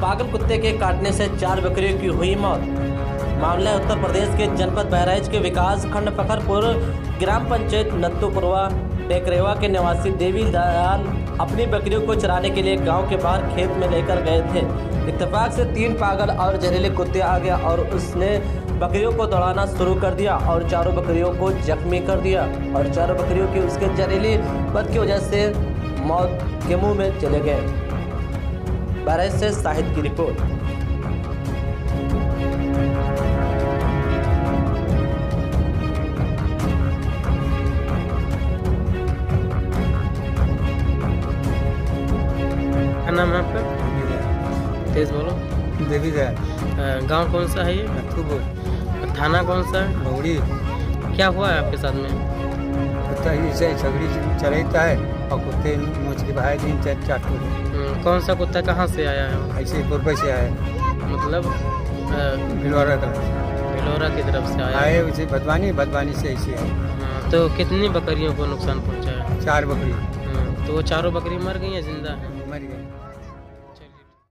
कुत्ते के काटने से चार बकरियों की हुई मौत। मामला उत्तर प्रदेश के जनपद बहराइच के विकास खंड फखरपुर ग्राम पंचायत नत्तूपुरवा, टेकरेवा के निवासी देवी दयाल अपनी बकरियों को चराने के लिए गाँव के बाहर खेत में लेकर गए थे। इतफाक से तीन पागल और जहरीले कुत्ते आ गया और उसने बकरियों को दौड़ाना शुरू कर दिया और चारों बकरियों को जख्मी कर दिया और चारों बकरियों की उसके जहरीली पद की वजह से मौत के मुँह में चले गए। बहराइच से साहिद की रिपोर्ट नाम है आपका? तेज बोलो। देवी दया गाँव कौन सा है ये? थाना कौन सा है? बौड़ी। क्या हुआ है आपके साथ में? कुत्ता ही से सगड़ी चलता है और कुत्ते के भाई दिन चार चार ठो हम्म, कौन सा कुत्ता कहाँ से आया है? ऐसे पूर्व से आए मतलब अ, भिलवाड़ा का। भिलौरा की तरफ़ से आया आए है उसे बदवानी बदवानी से ऐसे आए। हाँ, तो कितनी बकरियों को नुकसान पहुँचा है? चार बकरी। हम्म, तो वो चारों बकरी मर गई हैं ज़िंदा है? मर गए